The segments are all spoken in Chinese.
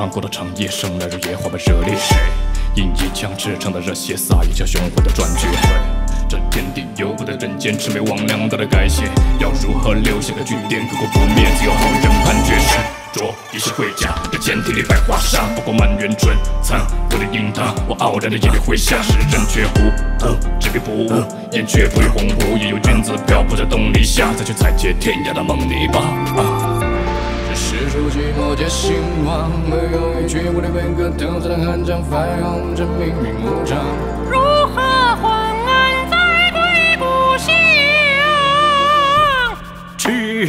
穿过的长夜，生来如野花般热烈。谁因一腔赤诚的热血，洒一腔雄浑的壮举。这天地由不得人间魑魅魍魉的改写，要如何留下个句点，刻骨不灭？自有好人判决。是着一身盔甲，这剑提里百花杀，不过满园春残，我的印堂，我傲然的屹立麾下。世人却糊涂，执笔不悟，燕雀不与鸿鹄，也有君子漂泊在东篱下，再去采撷天涯的梦泥巴。这世俗寂寞皆兴亡，没有一句无力悲歌，等在寒江翻涌，这命运无常。如何还安在归故乡？去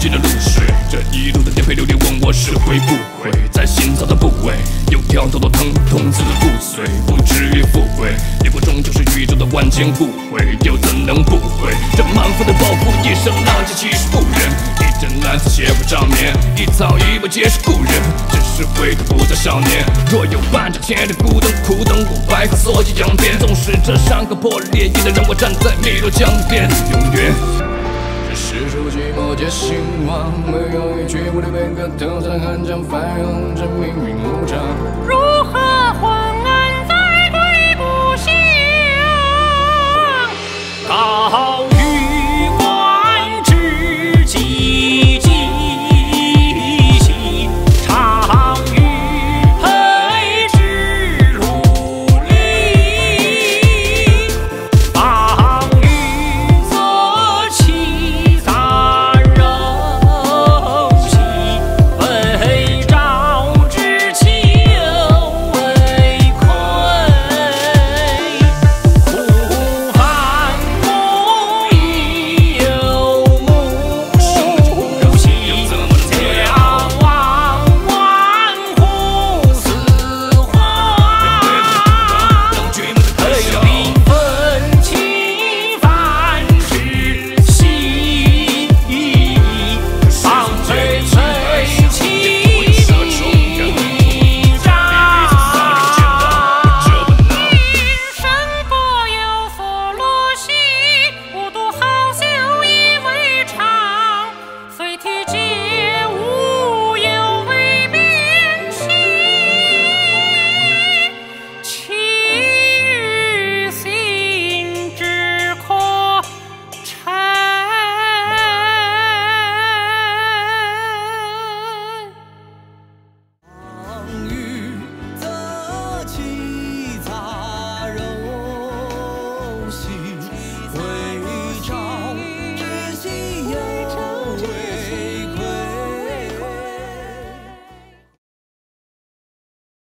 尽了露水，这一路的颠沛流离，问我是会不会在心脏的部位有跳动的疼痛刺的骨髓，不至于复回。烈火终究是宇宙的万千互毁，又怎能不悔？这满腹的抱负，一生浪迹其实故人。一阵蓝色血雾照面，一草一木皆是故人。只是回头不再少年。若有半盏天的孤灯，苦等我白发缩进扬鞭。纵使这山河破裂，也能让我站在汨罗江边，永远。如寂寞皆星光，没有一句不离悲歌，都在寒江翻涌着命运无常。